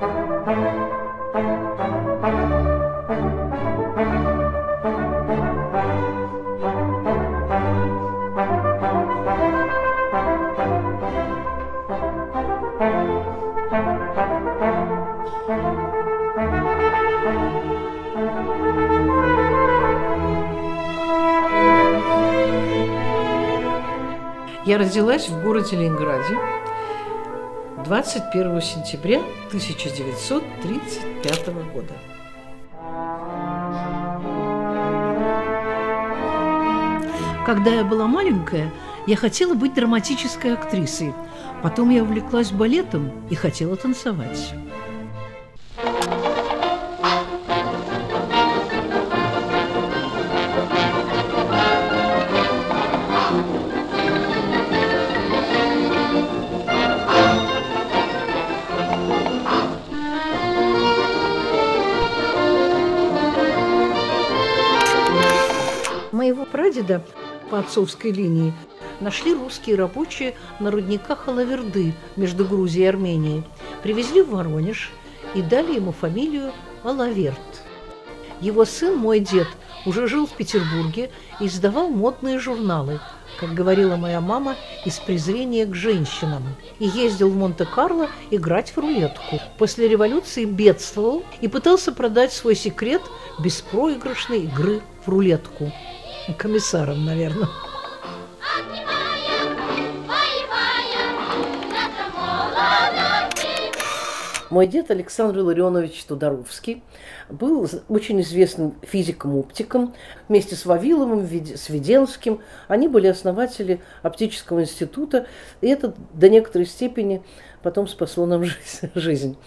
Я родилась в городе Ленинграде 21 сентября 1935 года. Когда я была маленькая, я хотела быть драматической актрисой. Потом я увлеклась балетом и хотела танцевать. Отцовской линии нашли русские рабочие на рудниках Алаверды между Грузией и Арменией. Привезли в Воронеж и дали ему фамилию Алаверт. Его сын, мой дед, уже жил в Петербурге и издавал модные журналы, как говорила моя мама, из презрения к женщинам, и ездил в Монте-Карло играть в рулетку. После революции бедствовал и пытался продать свой секрет беспроигрышной игры в рулетку. Комиссаром, наверное. Мой дед Александр Илларионович Тодоровский был очень известным физиком-оптиком. Вместе с Вавиловым, с Веденским они были основатели оптического института, и это до некоторой степени потом спасло нам жизнь.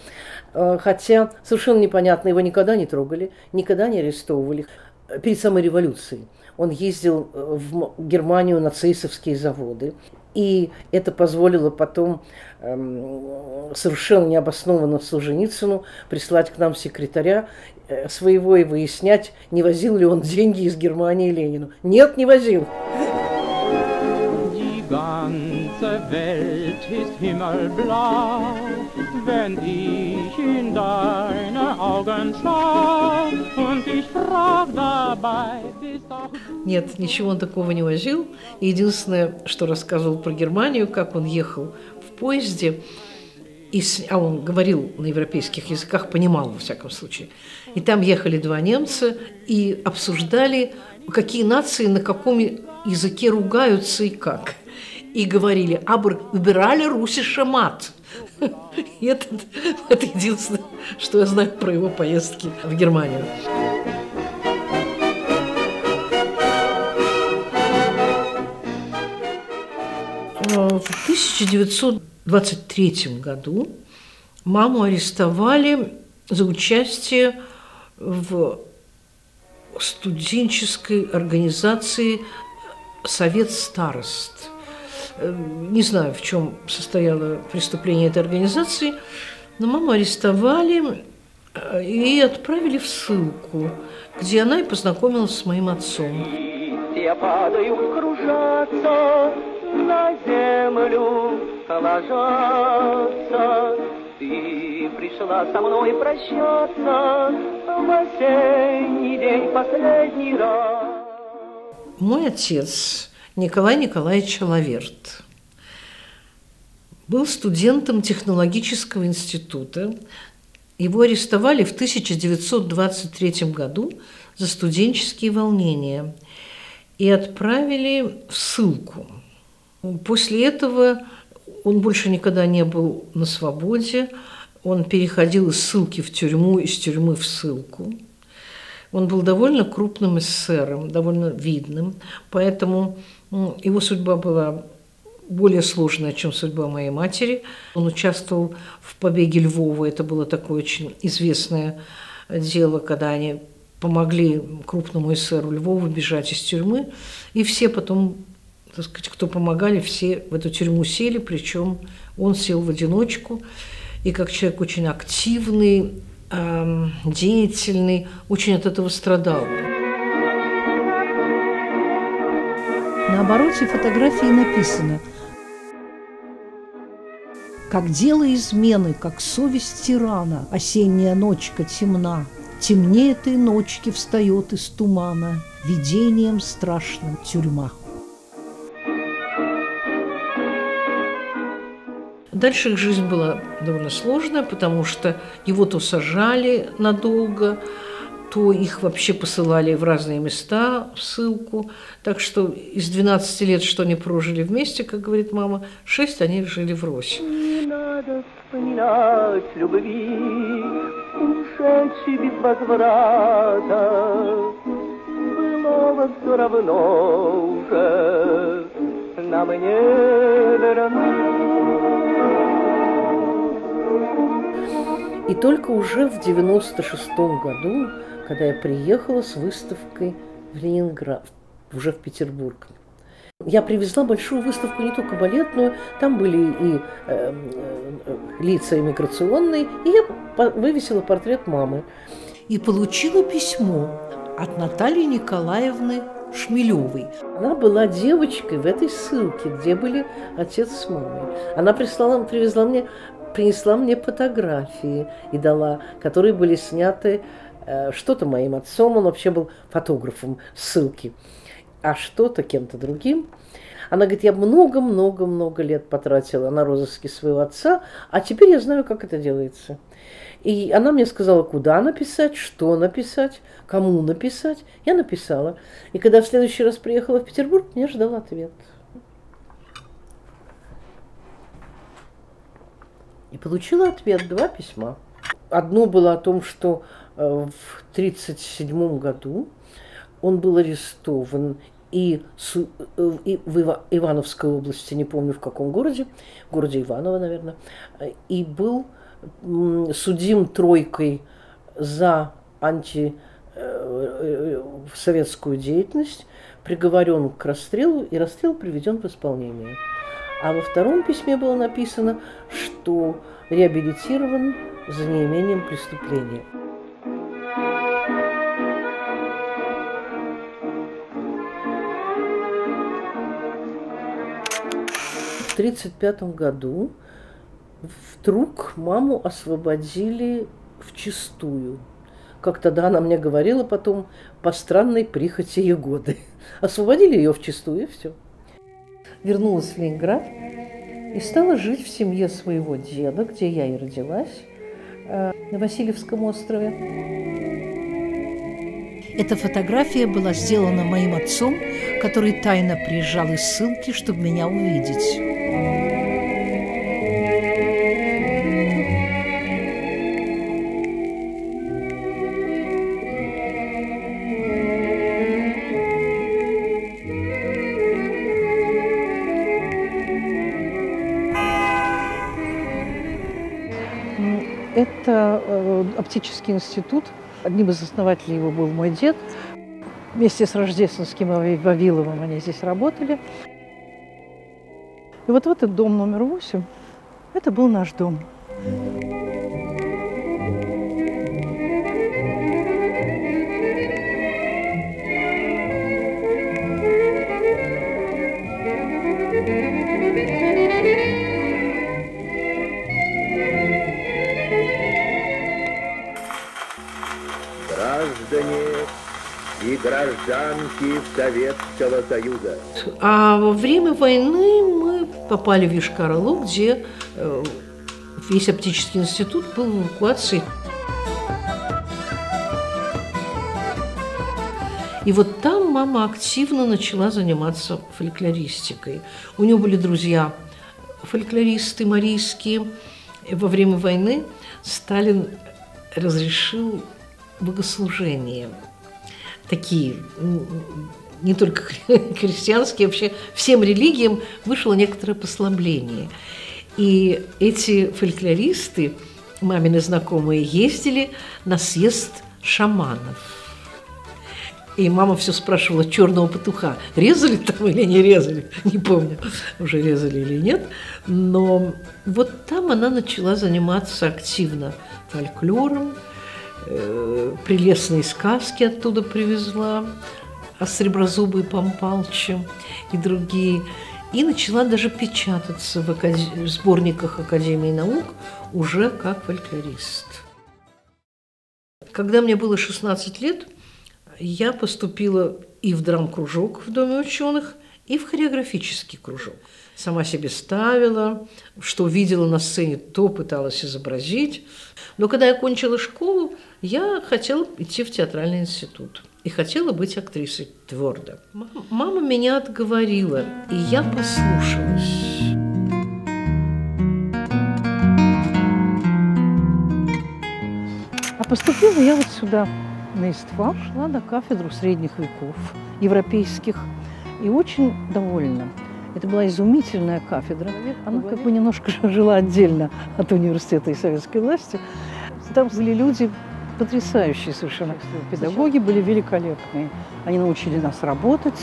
А, хотя совершенно непонятно, его никогда не трогали, никогда не арестовывали. Перед самой революцией он ездил в Германию на цейсовские заводы. И это позволило потом эм, совершенно необоснованно Солженицыну прислать к нам секретаря э, своего и выяснять, не возил ли он деньги из Германии Ленину. Нет, не возил. Welt Нет, ничего он такого не возил. Единственное, что рассказывал про Германию, как он ехал в поезде, и, а он говорил на европейских языках, понимал во всяком случае. И там ехали два немца и обсуждали, какие нации на каком языке ругаются и как и говорили, абр убирали русиша мат. Это единственное, что я знаю про его поездки в Германию. В 1923 году маму арестовали за участие в студенческой организации «Совет старост». Не знаю, в чем состояло преступление этой организации, но маму арестовали э, и отправили в ссылку, где она и познакомилась с моим отцом. Я падаю, кружатся, на землю ложатся. Ты пришла со мной прощаться в осенний день последний раз. Мой отец Николай Николаевич Лаверт. Был студентом технологического института. Его арестовали в 1923 году за студенческие волнения и отправили в ссылку. После этого он больше никогда не был на свободе. Он переходил из ссылки в тюрьму, из тюрьмы в ссылку. Он был довольно крупным эсером, довольно видным, поэтому его судьба была более сложная, чем судьба моей матери. Он участвовал в побеге Львова. Это было такое очень известное дело, когда они помогли крупному эсеру Львову бежать из тюрьмы. И все потом, так сказать, кто помогали, все в эту тюрьму сели, причем он сел в одиночку. И как человек очень активный, деятельный, очень от этого страдал. На обороте фотографии написано «Как дело измены, как совесть тирана, осенняя ночка темна, темнее этой ночки встает из тумана, видением страшным тюрьма». Дальше их жизнь была довольно сложная, потому что его то сажали надолго, то их вообще посылали в разные места, в ссылку. Так что из 12 лет, что они прожили вместе, как говорит мама, 6 они жили в Росе. Не надо вспоминать любви, ушедшей без возврата. Былого все равно уже нам не вернуть. И только уже в 96 году, когда я приехала с выставкой в Ленинград, уже в Петербург, я привезла большую выставку не только балетную, там были и э, э, лица иммиграционные, и я вывесила портрет мамы. И получила письмо от Натальи Николаевны Шмелевой. Она была девочкой в этой ссылке, где были отец с мамой. Она прислала, привезла мне принесла мне фотографии и дала, которые были сняты э, что-то моим отцом, он вообще был фотографом ссылки, а что-то кем-то другим. Она говорит, я много-много-много лет потратила на розыски своего отца, а теперь я знаю, как это делается. И она мне сказала, куда написать, что написать, кому написать. Я написала. И когда в следующий раз приехала в Петербург, меня ждал ответ. И получила ответ, два письма. Одно было о том, что э, в 1937 году он был арестован и, э, и в Ивановской области, не помню в каком городе, в городе Иваново, наверное, и был судим тройкой за антисоветскую э, деятельность, приговорен к расстрелу, и расстрел приведен в исполнение. А во втором письме было написано, что реабилитирован за неимением преступления. В 1935 году вдруг маму освободили в чистую. Как тогда она мне говорила потом, по странной прихоти Егоды. Освободили ее в чистую, и все вернулась в Ленинград и стала жить в семье своего деда, где я и родилась, э, на Васильевском острове. Эта фотография была сделана моим отцом, который тайно приезжал из ссылки, чтобы меня увидеть. Оптический институт. Одним из основателей его был мой дед. Вместе с Рождественским и Вавиловым они здесь работали. И вот в этот дом номер восемь, это был наш дом. Гражданки Советского Союза. А во время войны мы попали в Ишкаралу, где э, весь оптический институт был в эвакуации. И вот там мама активно начала заниматься фольклористикой. У нее были друзья фольклористы марийские. И во время войны Сталин разрешил богослужение такие, не только христианские, вообще всем религиям вышло некоторое послабление. И эти фольклористы, мамины знакомые, ездили на съезд шаманов. И мама все спрашивала черного петуха, резали там или не резали, не помню, уже резали или нет. Но вот там она начала заниматься активно фольклором, прелестные сказки оттуда привезла, а Среброзубый Пампалчи и другие. И начала даже печататься в, акад... в сборниках Академии наук уже как фольклорист. Когда мне было 16 лет, я поступила и в драм-кружок в Доме ученых, и в хореографический кружок. Сама себе ставила, что видела на сцене, то пыталась изобразить. Но когда я кончила школу, я хотела идти в театральный институт и хотела быть актрисой твердо. Мама меня отговорила, и я послушалась. А поступила я вот сюда, на ИСТФАК, шла на кафедру средних веков, европейских, и очень довольна. Это была изумительная кафедра. Она как бы немножко жила отдельно от университета и советской власти. Там были люди потрясающие совершенно. Педагоги были великолепные. Они научили нас работать.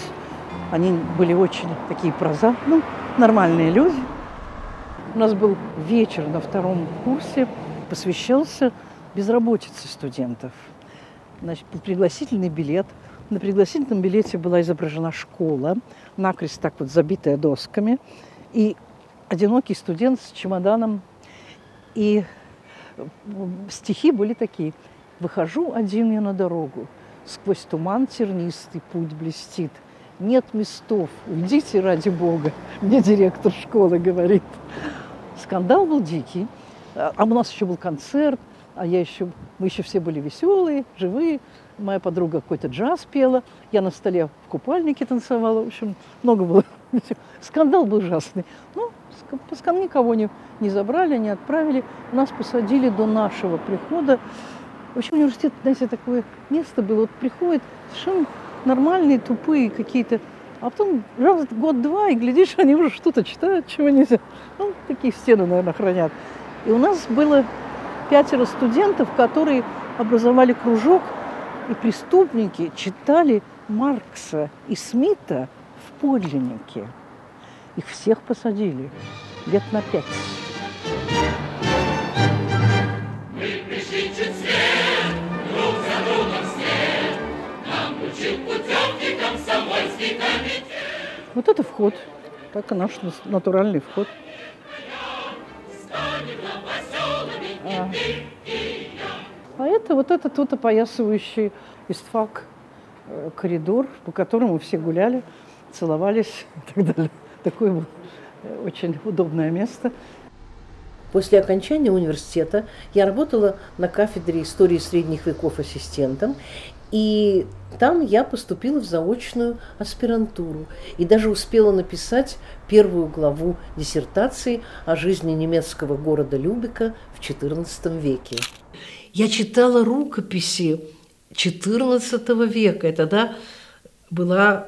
Они были очень такие проза, ну, нормальные люди. У нас был вечер на втором курсе, посвящался безработице студентов. Значит, пригласительный билет. На пригласительном билете была изображена школа, накрест так вот забитая досками, и одинокий студент с чемоданом. И стихи были такие. «Выхожу один я на дорогу, сквозь туман тернистый путь блестит. Нет местов, уйдите ради Бога», мне директор школы говорит. Скандал был дикий. А у нас еще был концерт, а я еще, мы еще все были веселые, живые. Моя подруга какой-то джаз пела, я на столе в купальнике танцевала. В общем, много было. Скандал был ужасный. Ну, никого не, не забрали, не отправили. Нас посадили до нашего прихода. В общем, университет, знаете, такое место было. Вот приходят совершенно нормальные, тупые какие-то а потом раз год-два, и глядишь, они уже что-то читают, чего нельзя. Ну, такие стены, наверное, хранят. И у нас было пятеро студентов, которые образовали кружок, и преступники читали Маркса и Смита в подлиннике. Их всех посадили лет на пять. Вот это вход. Так и наш натуральный вход. А, а это вот этот вот опоясывающий истфак э, коридор, по которому все гуляли, целовались и так далее. Такое было э, очень удобное место. После окончания университета я работала на кафедре истории средних веков ассистентом, и там я поступила в заочную аспирантуру и даже успела написать первую главу диссертации о жизни немецкого города Любека в XIV веке. Я читала рукописи XIV века. И тогда была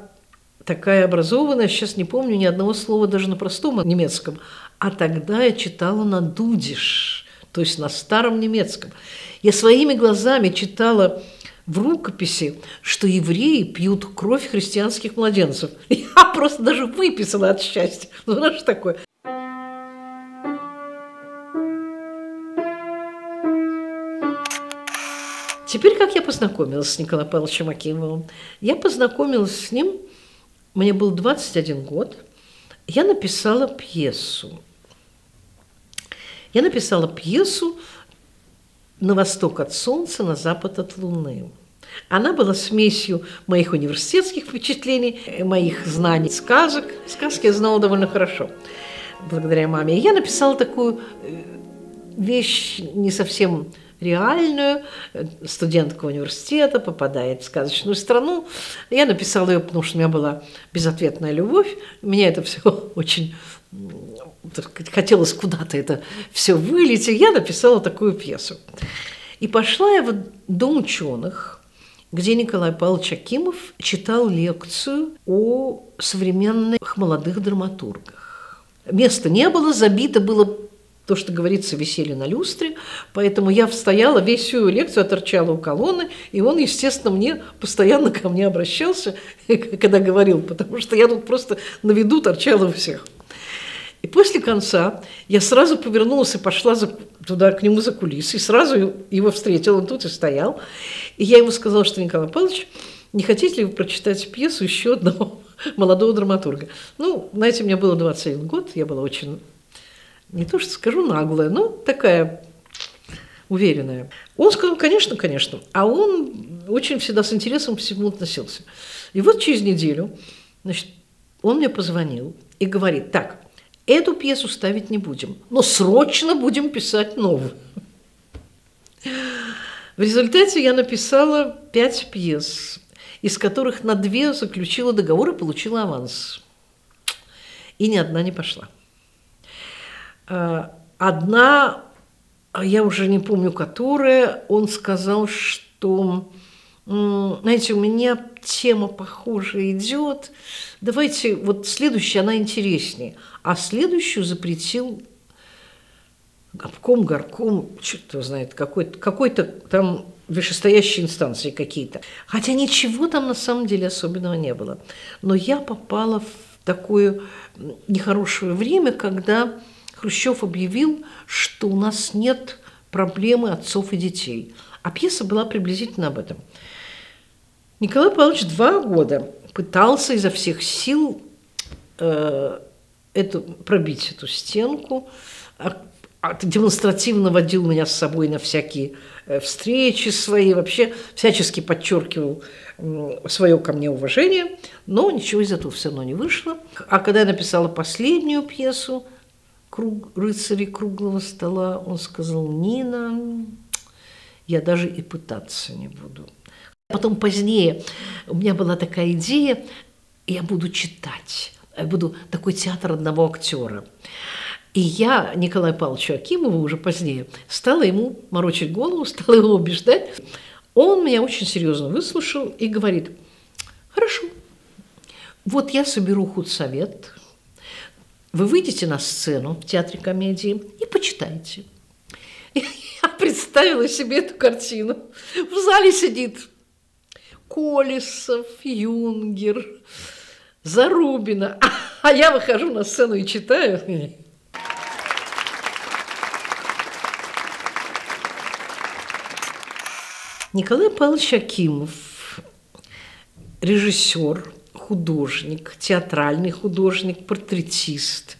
такая образованная, сейчас не помню ни одного слова даже на простом немецком. А тогда я читала на дудиш, то есть на старом немецком. Я своими глазами читала в рукописи, что евреи пьют кровь христианских младенцев. Я просто даже выписала от счастья. Ну, что такое? Теперь как я познакомилась с Николаем Павловичем Акимовым? Я познакомилась с ним, мне был 21 год, я написала пьесу. Я написала пьесу на восток от солнца, на запад от луны. Она была смесью моих университетских впечатлений, моих знаний сказок. Сказки я знала довольно хорошо, благодаря маме. Я написала такую э, вещь не совсем реальную. Студентка университета попадает в сказочную страну. Я написала ее, потому что у меня была безответная любовь. Меня это все очень хотелось куда-то это все вылить, и я написала такую пьесу. И пошла я в Дом ученых, где Николай Павлович Акимов читал лекцию о современных молодых драматургах. Места не было, забито было то, что говорится, висели на люстре, поэтому я стояла, весь всю лекцию оторчала у колонны, и он, естественно, мне постоянно ко мне обращался, когда говорил, потому что я тут просто на виду торчала у всех. После конца я сразу повернулась и пошла за, туда, к нему за кулисы, и сразу его встретила, он тут и стоял. И я ему сказала, что Николай Павлович, не хотите ли вы прочитать пьесу еще одного молодого драматурга? Ну, знаете, мне было 21 год, я была очень, не то что скажу наглая, но такая уверенная. Он сказал, конечно, конечно. А он очень всегда с интересом к всему относился. И вот через неделю, значит, он мне позвонил и говорит, так, эту пьесу ставить не будем, но срочно будем писать новую. В результате я написала пять пьес, из которых на две заключила договор и получила аванс. И ни одна не пошла. А, одна, а я уже не помню, которая, он сказал, что знаете, у меня тема похожая идет. Давайте, вот следующая, она интереснее. А следующую запретил обком, горком, черт его знает, какой-то какой там вышестоящие инстанции какие-то. Хотя ничего там на самом деле особенного не было. Но я попала в такое нехорошее время, когда Хрущев объявил, что у нас нет проблемы отцов и детей. А пьеса была приблизительно об этом – Николай Павлович два года пытался изо всех сил э, эту, пробить эту стенку, а, а, демонстративно водил меня с собой на всякие э, встречи свои, вообще всячески подчеркивал свое ко мне уважение, но ничего из этого все равно не вышло. А когда я написала последнюю пьесу «Круг, «Рыцари круглого стола», он сказал, «Нина, я даже и пытаться не буду». Потом позднее у меня была такая идея, я буду читать, буду такой театр одного актера. И я Николаю Павловичу Акимову уже позднее стала ему морочить голову, стала его убеждать. Он меня очень серьезно выслушал и говорит, хорошо, вот я соберу худсовет, вы выйдете на сцену в театре комедии и почитайте. Я представила себе эту картину. В зале сидит Колесов, Юнгер, Зарубина. А я выхожу на сцену и читаю. Николай Павлович Акимов, режиссер, художник, театральный художник, портретист.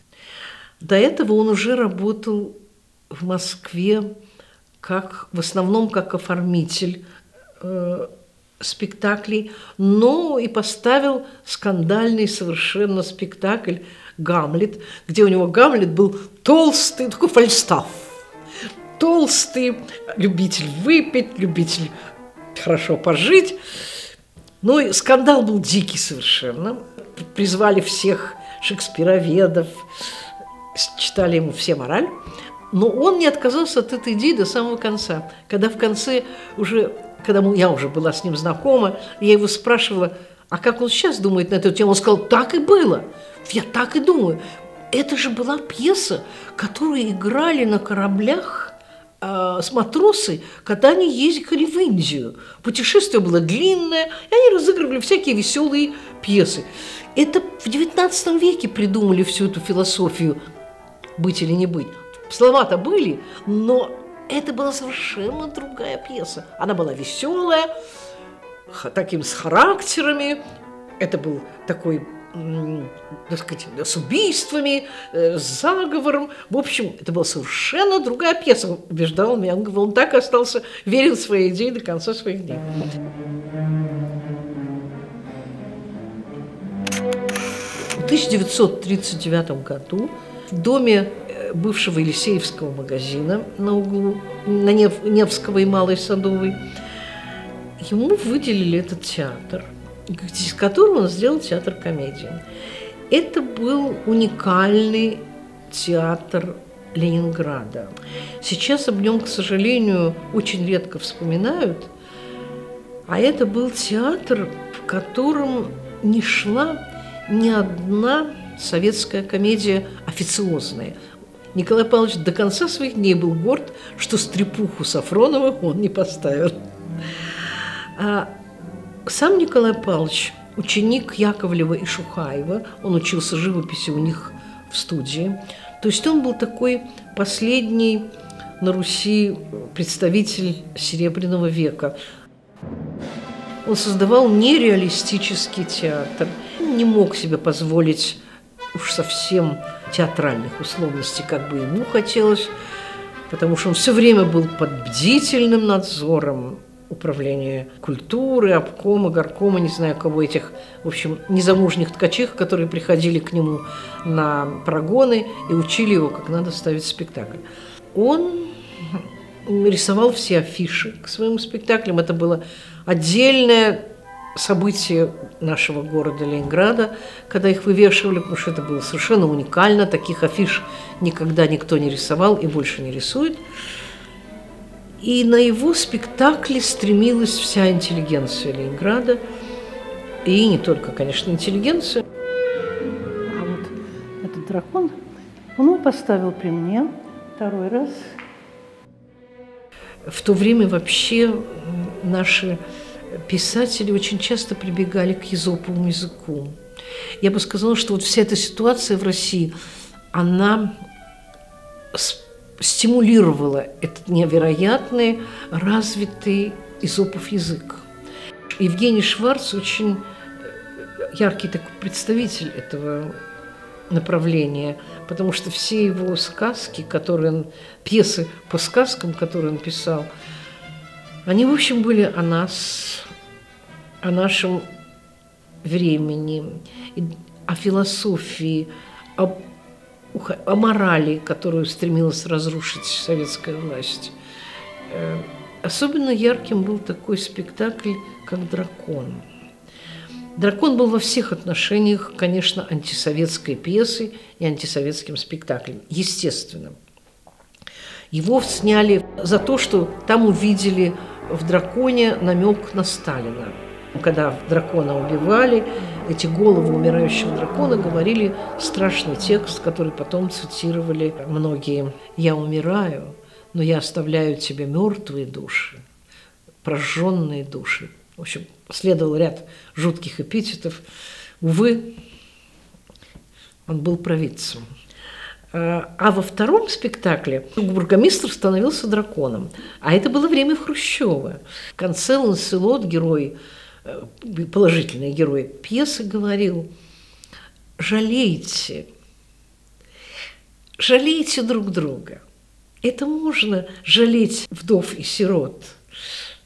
До этого он уже работал в Москве как, в основном как оформитель э, спектаклей, но и поставил скандальный совершенно спектакль «Гамлет», где у него Гамлет был толстый, такой фальстаф, толстый, любитель выпить, любитель хорошо пожить. Ну и скандал был дикий совершенно. Призвали всех шекспироведов, читали ему все мораль. Но он не отказался от этой идеи до самого конца. Когда в конце уже когда я уже была с ним знакома, я его спрашивала, а как он сейчас думает на эту тему? Он сказал, так и было. Я так и думаю. Это же была пьеса, которую играли на кораблях э, с матросы, когда они ездили в Индию. Путешествие было длинное, и они разыгрывали всякие веселые пьесы. Это в XIX веке придумали всю эту философию «быть или не быть». Слова-то были, но это была совершенно другая пьеса. Она была веселая, таким с характерами. Это был такой так сказать, с убийствами, э, с заговором. В общем, это была совершенно другая пьеса. Убеждал меня, он, говорил, он так остался верен своей идее до конца своих дней. В 1939 году в доме бывшего Елисеевского магазина на углу, на Нев, Невского и Малой Садовой. Ему выделили этот театр, из которого он сделал театр комедии. Это был уникальный театр Ленинграда. Сейчас об нем, к сожалению, очень редко вспоминают, а это был театр, в котором не шла ни одна советская комедия официозная. Николай Павлович до конца своих дней был горд, что стрепуху Сафронова он не поставил. А сам Николай Павлович, ученик Яковлева и Шухаева, он учился живописи у них в студии. То есть он был такой последний на Руси представитель Серебряного века. Он создавал нереалистический театр. Не мог себе позволить уж совсем театральных условностей, как бы ему хотелось, потому что он все время был под бдительным надзором управления культуры, обкома, горкома, не знаю кого этих, в общем, незамужних ткачих, которые приходили к нему на прогоны и учили его, как надо ставить спектакль. Он рисовал все афиши к своим спектаклям. Это было отдельное событие нашего города Ленинграда, когда их вывешивали, потому что это было совершенно уникально. Таких афиш никогда никто не рисовал и больше не рисует. И на его спектакле стремилась вся интеллигенция Ленинграда. И не только, конечно, интеллигенция. А вот этот дракон, он его поставил при мне второй раз. В то время вообще наши писатели очень часто прибегали к языковому языку. Я бы сказала, что вот вся эта ситуация в России, она стимулировала этот невероятный, развитый изопов язык. Евгений Шварц очень яркий такой представитель этого направления, потому что все его сказки, которые он, пьесы по сказкам, которые он писал, они, в общем, были о нас, о нашем времени, о философии, о, о морали, которую стремилась разрушить советская власть. Э, особенно ярким был такой спектакль, как «Дракон». «Дракон» был во всех отношениях, конечно, антисоветской пьесой и антисоветским спектаклем, естественно. Его сняли за то, что там увидели в «Драконе» намек на Сталина. Когда дракона убивали, эти головы умирающего дракона говорили страшный текст, который потом цитировали многие. «Я умираю, но я оставляю тебе мертвые души, прожженные души». В общем, следовал ряд жутких эпитетов. Увы, он был провидцем. А во втором спектакле бургомистр становился драконом. А это было время Хрущева. В конце Ланселот, герой, э, положительный герой пьесы, говорил, жалейте, жалейте друг друга. Это можно жалеть вдов и сирот.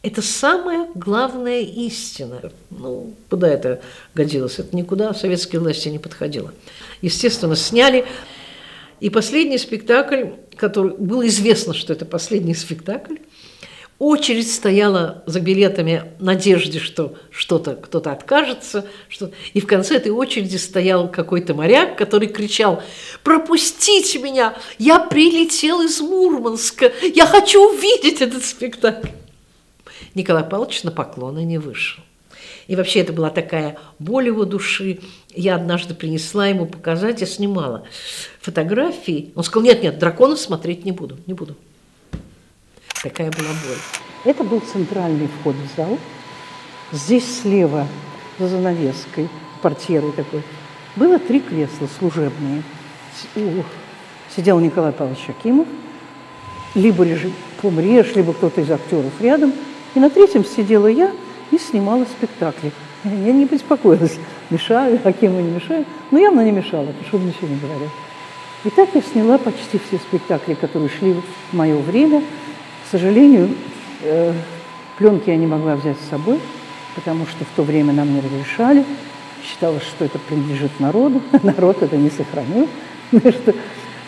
Это самая главная истина. Ну, куда это годилось? Это никуда советские власти не подходило. Естественно, сняли и последний спектакль, который было известно, что это последний спектакль, очередь стояла за билетами в надежде, что что-то кто-то откажется. Что... И в конце этой очереди стоял какой-то моряк, который кричал «Пропустите меня! Я прилетел из Мурманска! Я хочу увидеть этот спектакль!» Николай Павлович на поклоны не вышел. И вообще это была такая боль его души. Я однажды принесла ему показать, я снимала фотографии. Он сказал, нет, нет, дракона смотреть не буду, не буду. Такая была боль. Это был центральный вход в зал. Здесь слева, за занавеской, портьерой такой, было три кресла служебные. Сидел Николай Павлович Акимов, либо лежит Помреш, либо кто-то из актеров рядом. И на третьем сидела я – и снимала спектакли. Я не беспокоилась, мешаю, а кем не мешаю. Но явно не мешала, чтобы ничего не говорил. И так я сняла почти все спектакли, которые шли в мое время. К сожалению, э, пленки я не могла взять с собой, потому что в то время нам не разрешали. Считалось, что это принадлежит народу. Народ это не сохранил. что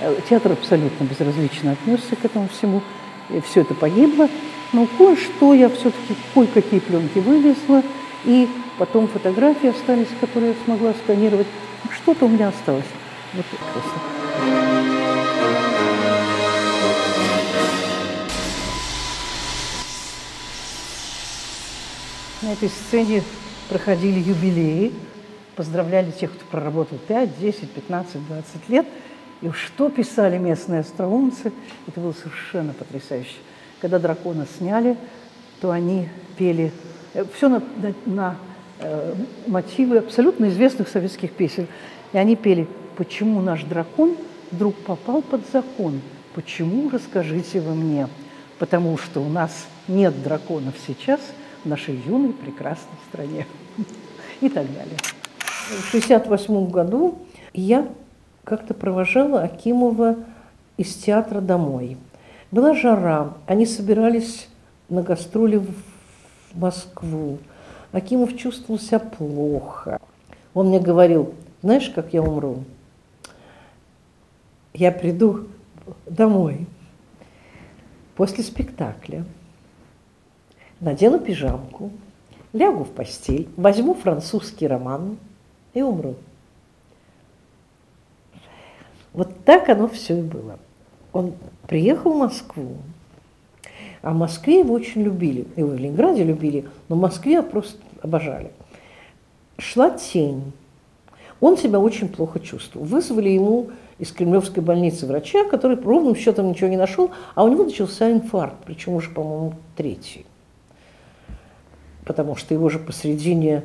э, театр абсолютно безразлично отнесся к этому всему. И все это погибло. Но кое-что я все-таки, кое-какие пленки вывезла, и потом фотографии остались, которые я смогла сканировать. Что-то у меня осталось. Вот это На этой сцене проходили юбилеи, поздравляли тех, кто проработал 5, 10, 15, 20 лет. И что писали местные остроумцы, это было совершенно потрясающе. Когда дракона сняли, то они пели э, все на, на, на э, мотивы абсолютно известных советских песен. И они пели «Почему наш дракон вдруг попал под закон? Почему, расскажите вы мне? Потому что у нас нет драконов сейчас, в нашей юной прекрасной стране и так далее. В 1968 году я как-то провожала Акимова из театра домой. Была жара, они собирались на гастроли в Москву. Акимов чувствовал себя плохо. Он мне говорил, знаешь, как я умру? Я приду домой после спектакля, надену пижамку, лягу в постель, возьму французский роман и умру. Вот так оно все и было. Он приехал в Москву, а в Москве его очень любили. Его в Ленинграде любили, но в Москве просто обожали. Шла тень. Он себя очень плохо чувствовал. Вызвали ему из Кремлевской больницы врача, который ровным счетом ничего не нашел, а у него начался инфаркт, причем уже, по-моему, третий. Потому что его же посредине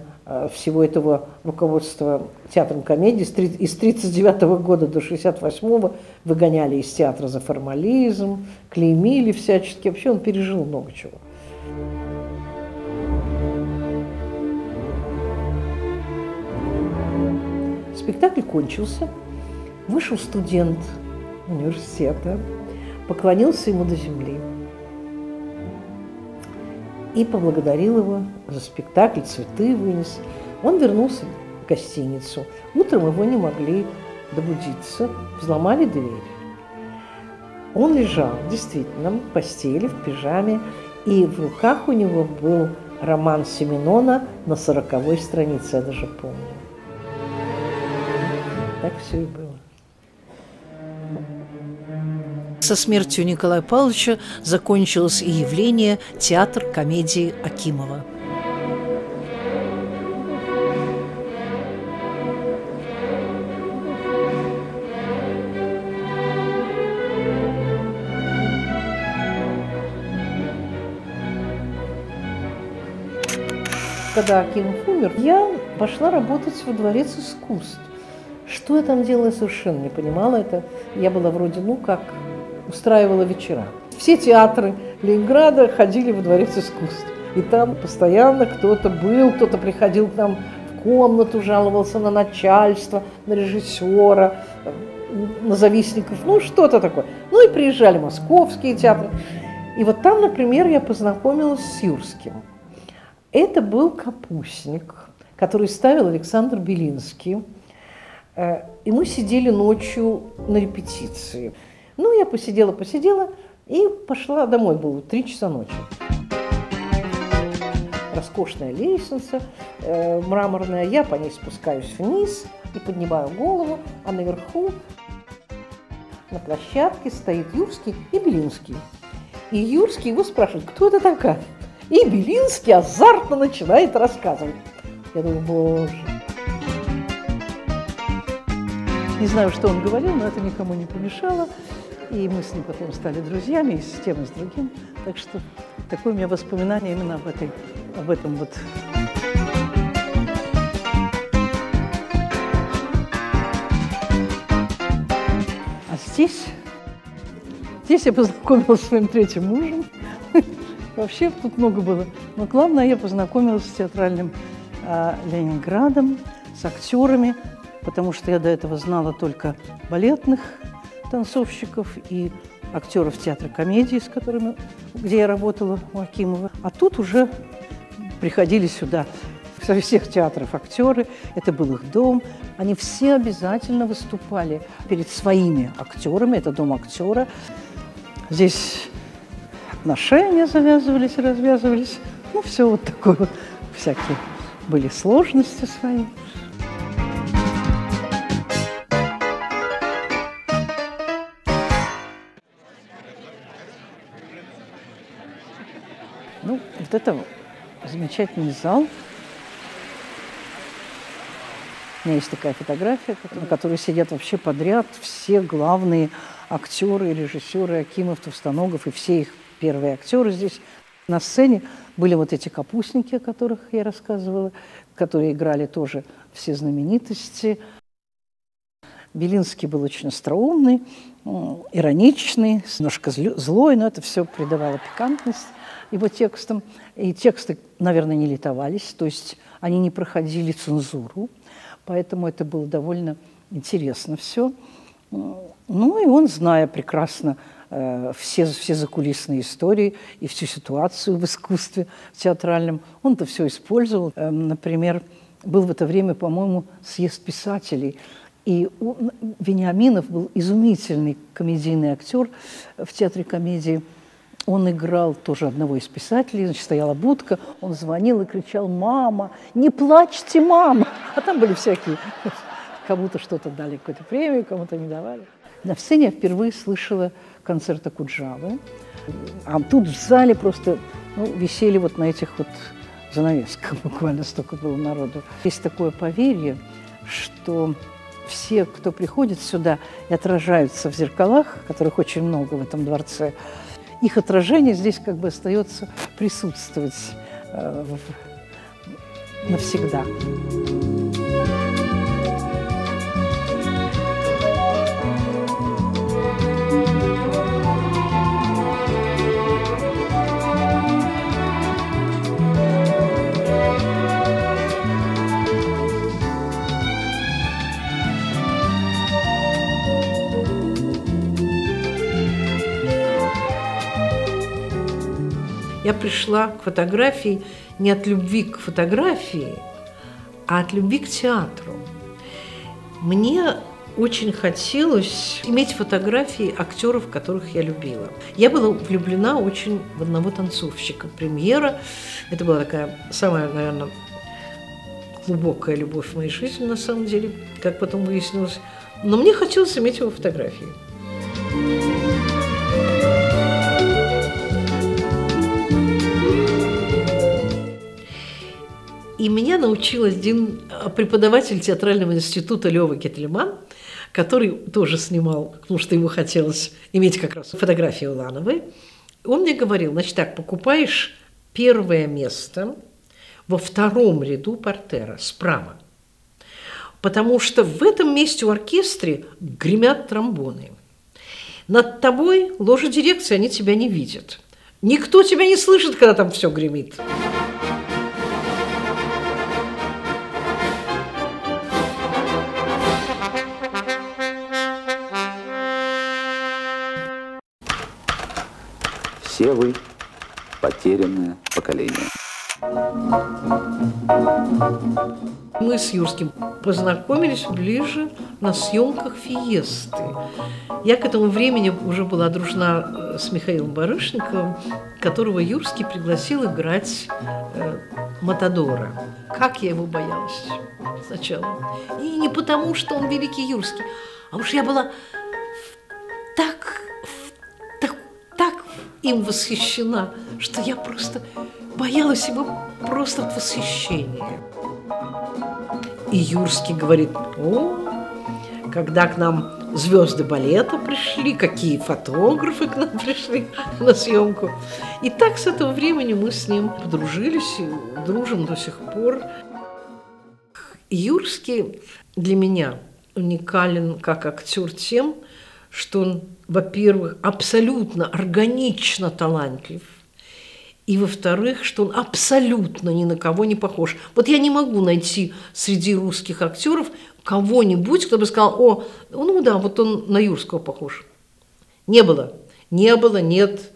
всего этого руководства театром комедии из 1939 года до 1968 выгоняли из театра за формализм, клеймили всячески. Вообще он пережил много чего. Спектакль кончился – Вышел студент университета, поклонился ему до земли и поблагодарил его за спектакль, цветы вынес. Он вернулся в гостиницу. Утром его не могли добудиться, взломали дверь. Он лежал действительно в постели, в пижаме, и в руках у него был роман Семенона на сороковой странице, я даже помню. Так все и было. Со смертью Николая Павловича закончилось и явление театр комедии Акимова. Когда Акимов умер, я пошла работать во дворец искусств. Что я там делала, совершенно не понимала. Это я была вроде, ну, как устраивала вечера. Все театры Ленинграда ходили во Дворец искусств. И там постоянно кто-то был, кто-то приходил к нам в комнату, жаловался на начальство, на режиссера, на завистников, ну что-то такое. Ну и приезжали московские театры. И вот там, например, я познакомилась с Юрским. Это был капустник, который ставил Александр Белинский. Э, и мы сидели ночью на репетиции. Ну, я посидела, посидела и пошла домой. Было три часа ночи. Роскошная лестница э, мраморная. Я по ней спускаюсь вниз и поднимаю голову, а наверху на площадке стоит Юрский и Белинский. И Юрский его спрашивает, кто это такая? И Белинский азартно начинает рассказывать. Я думаю, боже. Не знаю, что он говорил, но это никому не помешало. И мы с ним потом стали друзьями, и с тем, и с другим. Так что такое у меня воспоминание именно об, этой, об этом вот А здесь, здесь я познакомилась с своим третьим мужем. Вообще тут много было. Но главное, я познакомилась с театральным э, Ленинградом, с актерами, потому что я до этого знала только балетных танцовщиков и актеров театра комедии, с которыми, где я работала у Акимова. А тут уже приходили сюда со всех театров актеры, это был их дом. Они все обязательно выступали перед своими актерами, это дом актера. Здесь отношения завязывались, развязывались. Ну, все вот такое вот, всякие были сложности свои. Вот это замечательный зал. У меня есть такая фотография, на которой сидят вообще подряд все главные актеры режиссеры Акимов, Товстоногов и все их первые актеры здесь. На сцене были вот эти капустники, о которых я рассказывала, которые играли тоже все знаменитости. Белинский был очень остроумный, ироничный, немножко злой, но это все придавало пикантность его текстам. И тексты, наверное, не литовались, то есть они не проходили цензуру, поэтому это было довольно интересно все. Ну и он, зная прекрасно э, все, все закулисные истории и всю ситуацию в искусстве в театральном, он это все использовал. Э, например, был в это время, по-моему, съезд писателей – и у Вениаминов был изумительный комедийный актер в театре комедии. Он играл тоже одного из писателей, значит, стояла будка, он звонил и кричал «Мама, не плачьте, мама!» А там были всякие, кому-то что-то дали, какую-то премию, кому-то не давали. На сцене я впервые слышала концерт Акуджавы, а тут в зале просто ну, висели вот на этих вот занавесках буквально столько было народу. Есть такое поверье, что все, кто приходит сюда и отражаются в зеркалах, которых очень много в этом дворце, их отражение здесь как бы остается присутствовать э, навсегда. Я пришла к фотографии не от любви к фотографии, а от любви к театру. Мне очень хотелось иметь фотографии актеров, которых я любила. Я была влюблена очень в одного танцовщика. Премьера. Это была такая самая, наверное, глубокая любовь в моей жизни, на самом деле, как потом выяснилось. Но мне хотелось иметь его фотографии. И меня научил один э, преподаватель театрального института Лева Кетлеман, который тоже снимал, потому что ему хотелось иметь как раз фотографии Улановой. Он мне говорил, значит так, покупаешь первое место во втором ряду портера справа, потому что в этом месте у оркестре гремят тромбоны. Над тобой ложа дирекции, они тебя не видят. Никто тебя не слышит, когда там все гремит. Все вы потерянное поколение. Мы с Юрским познакомились ближе на съемках «Фиесты». Я к этому времени уже была дружна э, с Михаилом Барышниковым, которого Юрский пригласил играть э, Матадора. Как я его боялась сначала. И не потому, что он великий Юрский, а уж я была так им восхищена, что я просто боялась его просто от восхищения. И Юрский говорит, о, когда к нам звезды балета пришли, какие фотографы к нам пришли на съемку. И так с этого времени мы с ним подружились и дружим до сих пор. Юрский для меня уникален как актер тем, что он, во-первых, абсолютно органично талантлив, и, во-вторых, что он абсолютно ни на кого не похож. Вот я не могу найти среди русских актеров кого-нибудь, кто бы сказал, о, ну да, вот он на Юрского похож. Не было. Не было, нет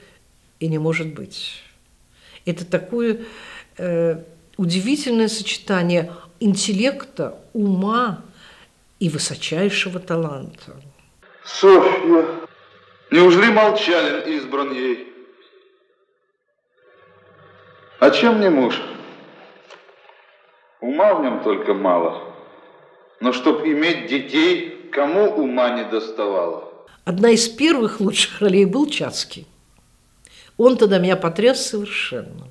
и не может быть. Это такое э, удивительное сочетание интеллекта, ума и высочайшего таланта. Софья, неужели молчален избран ей? А чем мне муж? Ума в нем только мало. Но чтоб иметь детей, кому ума не доставало? Одна из первых лучших ролей был Чацкий. Он тогда меня потряс совершенно.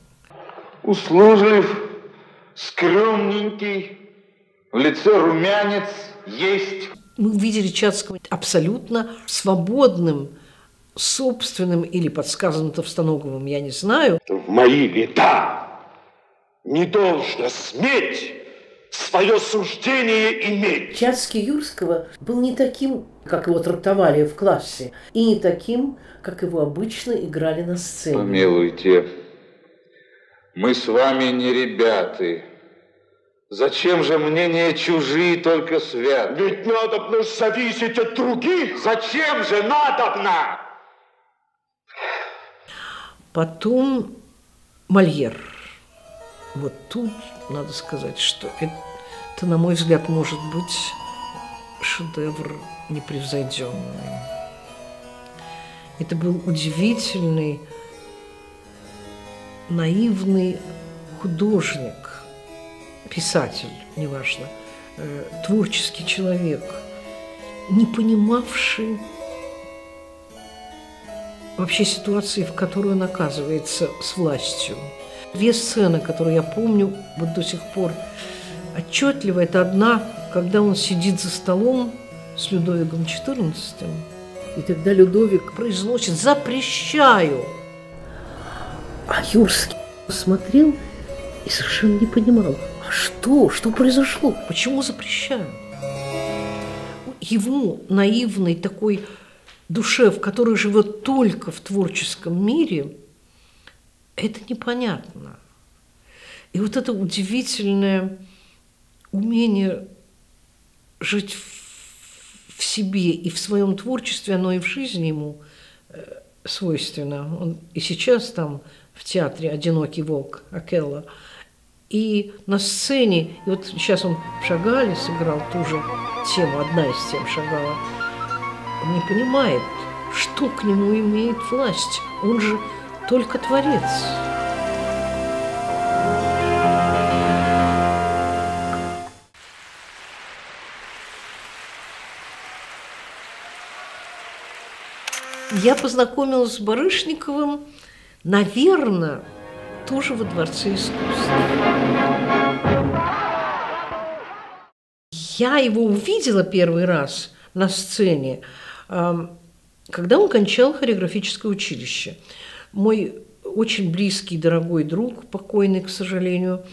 Услужлив, скромненький, в лице румянец есть мы увидели Чацкого абсолютно свободным, собственным или подсказанным Товстоноговым, я не знаю. В мои лета не должно сметь свое суждение иметь. Чацкий Юрского был не таким, как его трактовали в классе, и не таким, как его обычно играли на сцене. Помилуйте, Мы с вами не ребята. Зачем же мнения чужие только свят? Ведь надобно зависеть от других. Зачем же надобно? Потом Мольер. Вот тут надо сказать, что это, на мой взгляд, может быть шедевр непревзойденный. Это был удивительный, наивный художник, писатель, неважно, э, творческий человек, не понимавший вообще ситуации, в которой он оказывается с властью. Две сцены, которые я помню вот до сих пор отчетливо, это одна, когда он сидит за столом с Людовиком XIV, и тогда Людовик произносит «запрещаю». А Юрский смотрел и совершенно не понимал, что, что произошло, почему запрещаю. Ему наивный такой душе, в которой живет только в творческом мире, это непонятно. И вот это удивительное умение жить в себе и в своем творчестве, оно и в жизни ему э, свойственно. Он и сейчас там в театре «Одинокий волк» Акелла, и на сцене, и вот сейчас он в Шагале сыграл ту же тему, одна из тем Шагала – он не понимает, что к нему имеет власть. Он же только творец. Я познакомилась с Барышниковым, наверное, тоже во Дворце искусств. Я его увидела первый раз на сцене – когда он кончал хореографическое училище. Мой очень близкий, дорогой друг, покойный, к сожалению,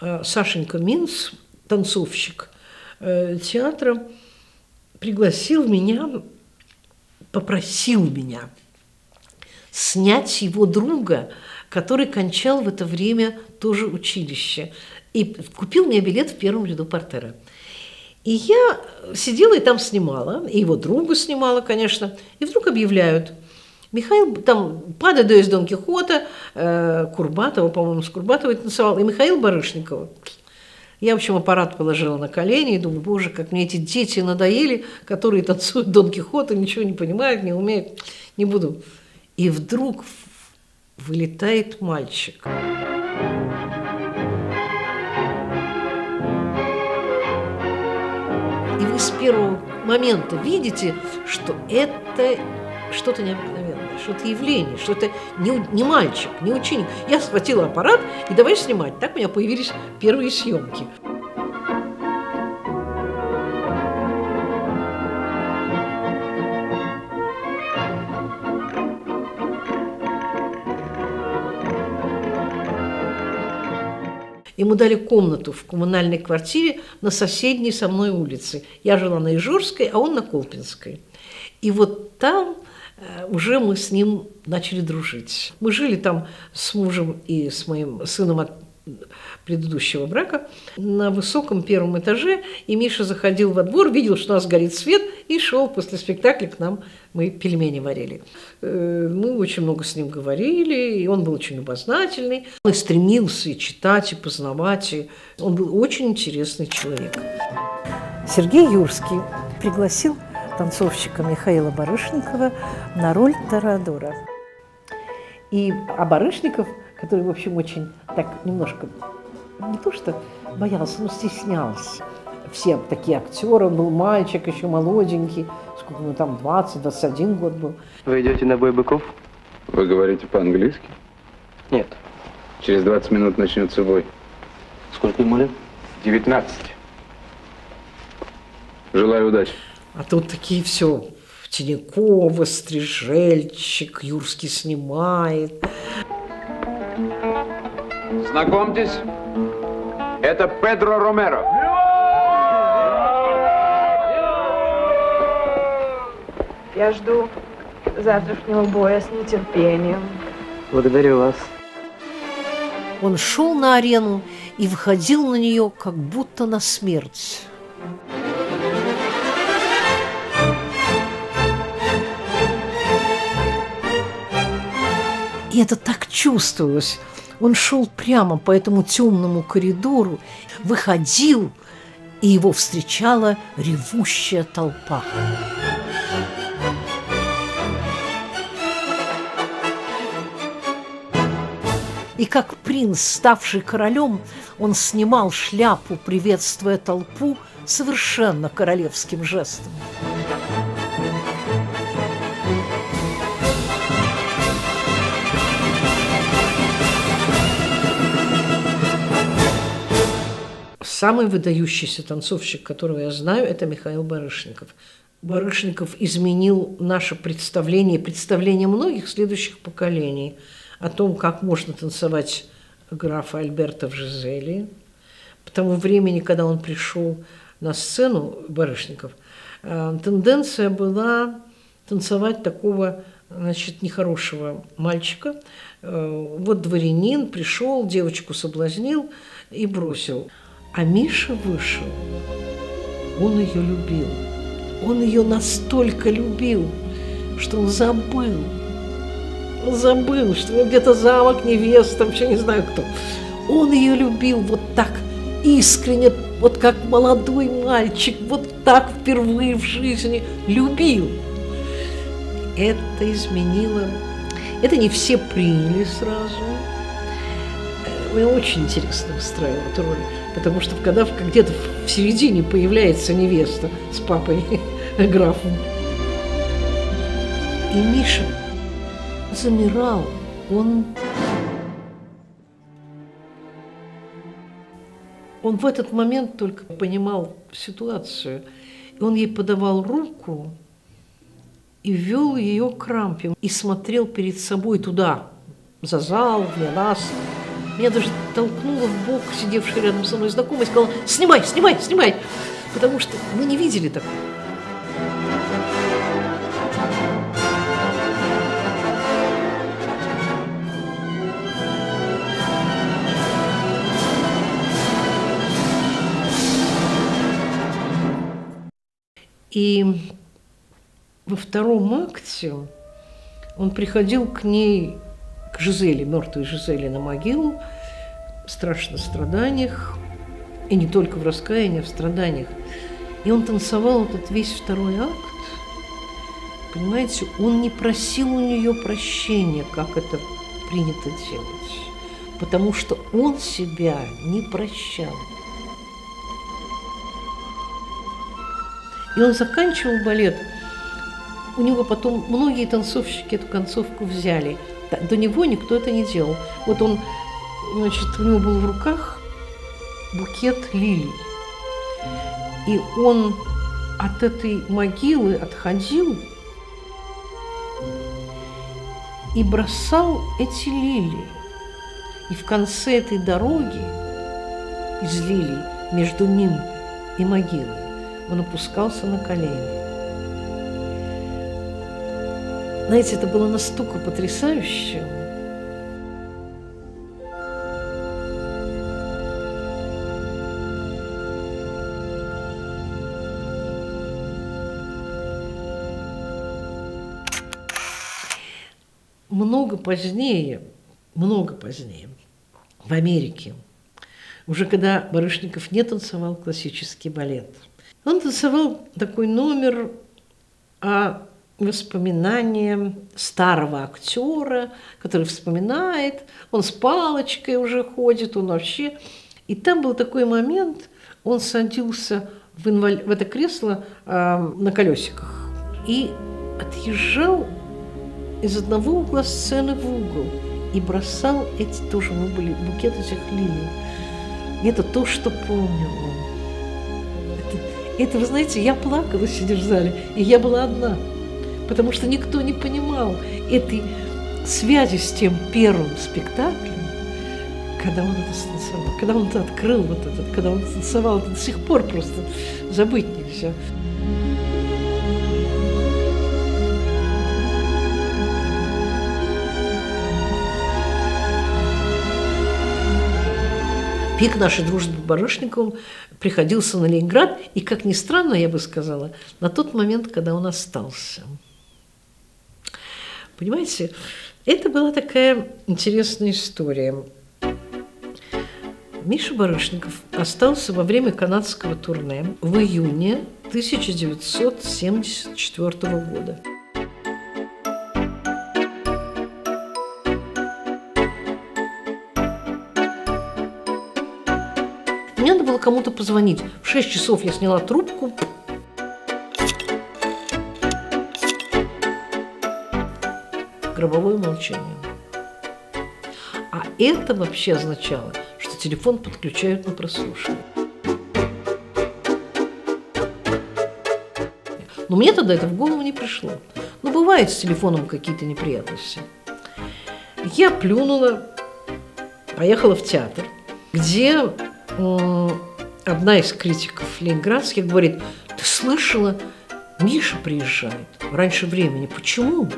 а, Сашенька Минц, танцовщик э, театра, пригласил меня, попросил меня снять его друга, который кончал в это время тоже училище, и купил мне билет в первом ряду портера. И я сидела и там снимала, и его другу снимала, конечно, и вдруг объявляют, Михаил, там, Падеда из Дон Кихота, э, Курбатова, по-моему, с Курбатовой танцевал, и Михаил Барышникова. Я, в общем, аппарат положила на колени и думаю, боже, как мне эти дети надоели, которые танцуют Дон Кихота, ничего не понимают, не умеют, не буду. И вдруг вылетает мальчик. с первого момента видите, что это что-то необыкновенное, что-то явление, что это не, не мальчик, не ученик. Я схватила аппарат и давай снимать. Так у меня появились первые съемки. Ему дали комнату в коммунальной квартире на соседней со мной улице. Я жила на Ижорской, а он на Колпинской. И вот там э, уже мы с ним начали дружить. Мы жили там с мужем и с моим сыном от предыдущего брака на высоком первом этаже, и Миша заходил во двор, видел, что у нас горит свет, и шел после спектакля к нам, мы пельмени варили. Э, мы очень много с ним говорили, и он был очень любознательный. Он и стремился и читать, и познавать, и он был очень интересный человек. Сергей Юрский пригласил танцовщика Михаила Барышникова на роль Тарадора. И а Барышников, который, в общем, очень так немножко, не то что боялся, но стеснялся. Все такие актеры, он был мальчик, еще молоденький, ему там, 20-21 год был. Вы идете на бой быков? Вы говорите по-английски? Нет. Через 20 минут начнется бой. Сколько ему лет? 19. Желаю удачи. А тут такие все, Тинякова, Стрижельчик, Юрский снимает. Знакомьтесь, это Педро Ромеро. Я жду завтрашнего боя с нетерпением. Благодарю вас. Он шел на арену и выходил на нее как будто на смерть. И это так чувствовалось. Он шел прямо по этому темному коридору, выходил, и его встречала ревущая толпа. И как принц, ставший королем, он снимал шляпу, приветствуя толпу совершенно королевским жестом. Самый выдающийся танцовщик, которого я знаю, это Михаил Барышников. Барышников изменил наше представление, представление многих следующих поколений о том, как можно танцевать графа Альберта в Жизели. По тому времени, когда он пришел на сцену, Барышников, э, тенденция была танцевать такого значит, нехорошего мальчика. Э, вот дворянин пришел, девочку соблазнил и бросил. А Миша вышел, он ее любил. Он ее настолько любил, что он забыл. Забыл, что он где-то замок, невеста, вообще не знаю кто. Он ее любил вот так искренне, вот как молодой мальчик, вот так впервые в жизни любил. Это изменило. Это не все приняли сразу. Мне очень интересно выстраивать роль. Потому что когда где-то в середине появляется невеста с папой графом. И Миша замирал, он... Он в этот момент только понимал ситуацию. Он ей подавал руку и вел ее к рампе. И смотрел перед собой туда, за зал, для нас. Меня даже толкнула в бок сидевшая рядом со мной знакомая и сказала, снимай, снимай, снимай, потому что мы не видели такого. И во втором акте он приходил к ней к Жизели, мертвой Жизели на могилу, в страшных страданиях, и не только в раскаянии, а в страданиях. И он танцевал этот весь второй акт. Понимаете, он не просил у нее прощения, как это принято делать, потому что он себя не прощал. И он заканчивал балет. У него потом многие танцовщики эту концовку взяли – до него никто это не делал. Вот он, значит, у него был в руках букет лилий. И он от этой могилы отходил и бросал эти лилии. И в конце этой дороги из лилий между ним и могилой он опускался на колени. Знаете, это было настолько потрясающе. Много позднее, много позднее, в Америке, уже когда Барышников не танцевал классический балет, он танцевал такой номер о воспоминания старого актера, который вспоминает, он с палочкой уже ходит, он вообще... И там был такой момент, он садился в, инвалид... в это кресло э, на колесиках и отъезжал из одного угла сцены в угол и бросал эти тоже, мы были букет этих лилий. И это то, что помнил он. Это, вы знаете, я плакала, сидя в зале, и я была одна потому что никто не понимал этой связи с тем первым спектаклем, когда он это станцевал, когда он это открыл вот этот, когда он танцевал, это до сих пор просто забыть нельзя. Пик нашей дружбы с Барышниковым приходился на Ленинград, и, как ни странно, я бы сказала, на тот момент, когда он остался. Понимаете, это была такая интересная история. Миша Барышников остался во время канадского турне в июне 1974 года. Надо кому-то позвонить. В 6 часов я сняла трубку. Гробовое молчание. А это вообще означало, что телефон подключают на прослушивание. Но мне тогда это в голову не пришло. Ну, бывает с телефоном какие-то неприятности. Я плюнула, поехала в театр, где одна из критиков ленинградских говорит, ты слышала, Миша приезжает раньше времени. Почему?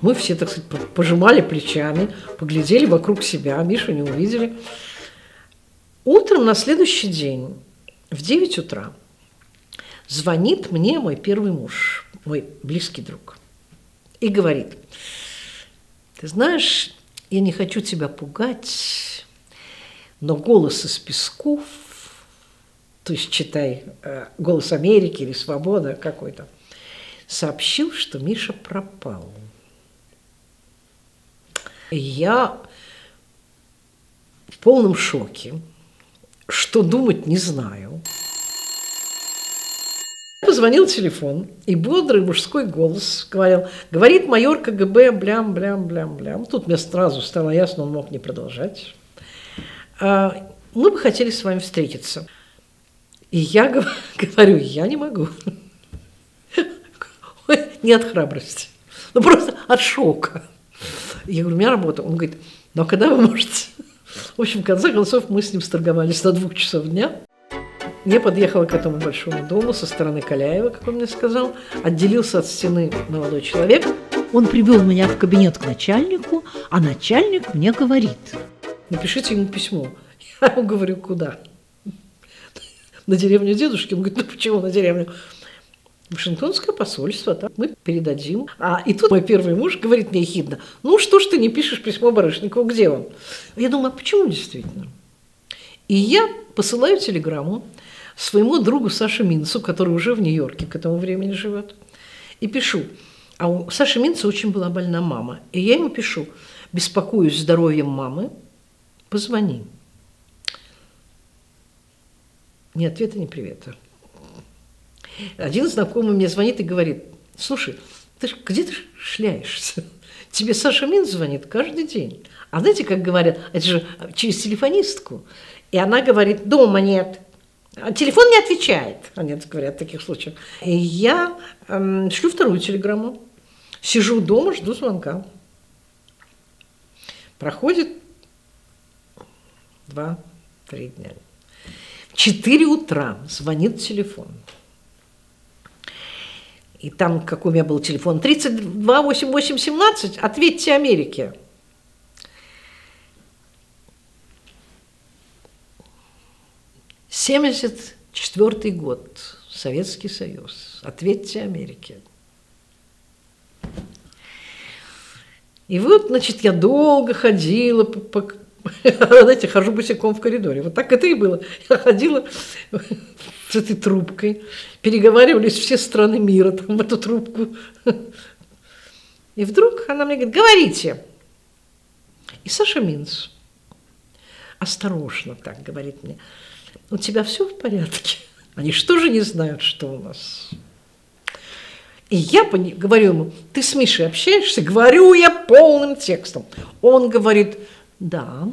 Мы все, так сказать, пожимали плечами, поглядели вокруг себя, Мишу не увидели. Утром на следующий день в 9 утра звонит мне мой первый муж, мой близкий друг, и говорит, ты знаешь, я не хочу тебя пугать, но голос из песков, то есть читай э, «Голос Америки» или «Свобода» какой-то, сообщил, что Миша пропал. Я в полном шоке, что думать не знаю. Позвонил телефон, и бодрый мужской голос говорил, говорит майор КГБ, блям, блям, блям, блям. Тут мне сразу стало ясно, он мог не продолжать. «А, мы бы хотели с вами встретиться. И я говорю, я не могу. Не от храбрости, ну просто от шока. Я говорю, у меня работа. Он говорит, ну а когда вы можете? В общем, в конце концов, мы с ним сторговались до двух часов дня. Я подъехала к этому большому дому со стороны Каляева, как он мне сказал. Отделился от стены молодой человек. Он привел меня в кабинет к начальнику, а начальник мне говорит. Напишите ему письмо. Я ему говорю, куда? На деревню дедушки. Он говорит, ну почему на деревню? Вашингтонское посольство, да, мы передадим. А, и тут мой первый муж говорит мне ехидно, ну что ж ты не пишешь письмо Барышникову, где он? Я думаю, а почему действительно? И я посылаю телеграмму своему другу Саше Минцу, который уже в Нью-Йорке к этому времени живет, и пишу, а у Саши Минца очень была больна мама, и я ему пишу, беспокоюсь здоровьем мамы, позвони. Ни ответа, ни привета. Один знакомый мне звонит и говорит, слушай, ты где ты шляешься? Тебе Саша Мин звонит каждый день. А знаете, как говорят, это же через телефонистку. И она говорит, дома нет. А телефон не отвечает, они говорят в таких случаях. И я эм, шлю вторую телеграмму. Сижу дома, жду звонка. Проходит два-три дня. В четыре утра звонит телефон. И там, какой у меня был телефон, 32 88 17, ответьте Америке. Семьдесят четвертый год, Советский Союз. Ответьте Америке. И вот, значит, я долго ходила по, по знаете, хожу босиком в коридоре. Вот так это и было. Я ходила с этой трубкой. Переговаривались все страны мира там в эту трубку. И вдруг она мне говорит, говорите. И Саша Минц осторожно так говорит мне, у тебя все в порядке? Они что же не знают, что у нас? И я говорю ему, ты с Мишей общаешься? Говорю я полным текстом. Он говорит, да.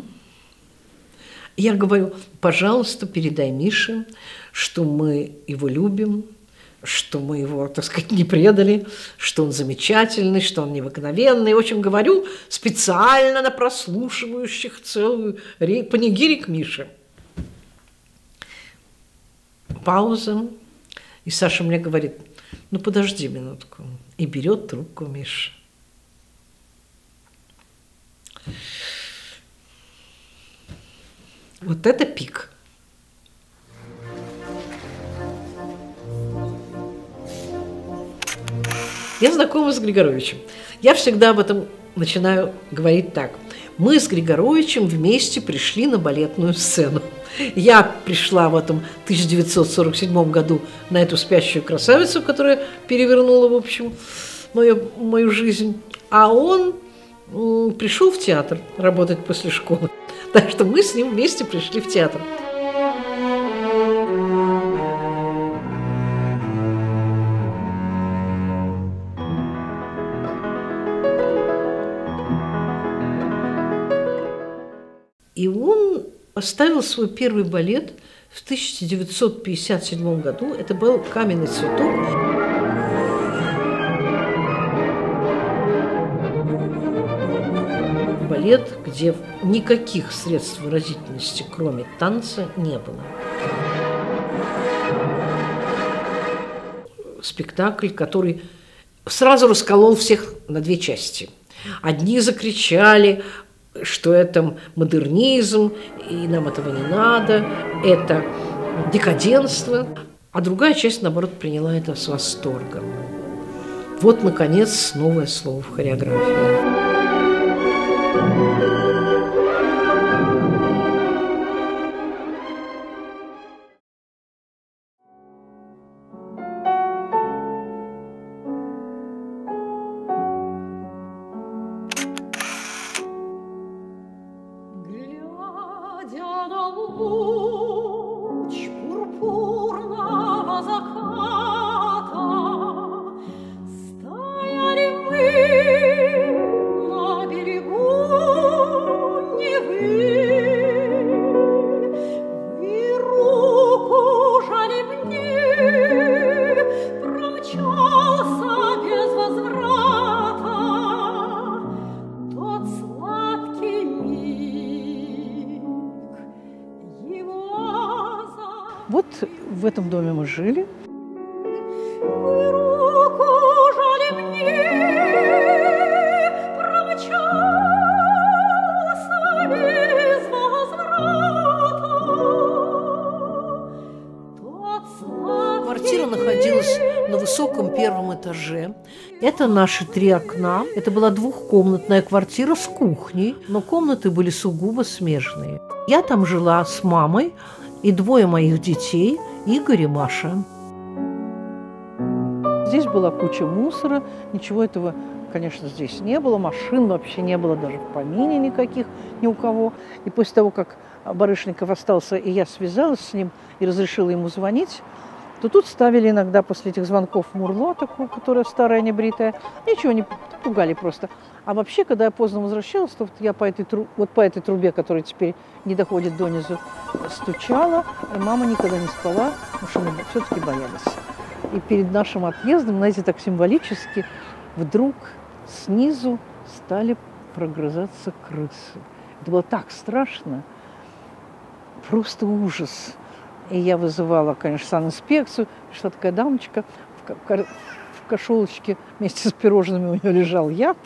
Я говорю, пожалуйста, передай Мише, что мы его любим, что мы его, так сказать, не предали, что он замечательный, что он необыкновенный. В общем, говорю специально на прослушивающих целую панигирик Миши. Пауза. И Саша мне говорит, ну подожди минутку. И берет трубку Миша. Вот это пик. Я знакома с Григоровичем. Я всегда об этом начинаю говорить так. Мы с Григоровичем вместе пришли на балетную сцену. Я пришла в этом 1947 году на эту спящую красавицу, которая перевернула, в общем, мою, мою жизнь. А он пришел в театр работать после школы. Так что мы с ним вместе пришли в театр. И он поставил свой первый балет в 1957 году. Это был «Каменный цветок». Балет, где никаких средств выразительности, кроме танца, не было. Спектакль, который сразу расколол всех на две части. Одни закричали, что это модернизм, и нам этого не надо, это декаденство, а другая часть, наоборот, приняла это с восторгом. Вот, наконец, новое слово в хореографии. Это наши три окна. Это была двухкомнатная квартира с кухней, но комнаты были сугубо смежные. Я там жила с мамой, и двое моих детей, Игорь и Маша. Здесь была куча мусора, ничего этого, конечно, здесь не было, машин вообще не было даже в помине никаких ни у кого. И после того, как Барышников остался, и я связалась с ним и разрешила ему звонить, то тут ставили иногда после этих звонков мурло такую, которая старая, небритая. Ничего не пугали просто. А вообще, когда я поздно возвращалась, то вот я по этой, тру... вот по этой трубе, которая теперь не доходит донизу, стучала, и мама никогда не спала, потому что мы все-таки боялись. И перед нашим отъездом, знаете, так символически, вдруг снизу стали прогрызаться крысы. Это было так страшно, просто ужас. И я вызывала, конечно, санинспекцию. Пришла такая дамочка в кошелочке вместе с пирожными у нее лежал яд.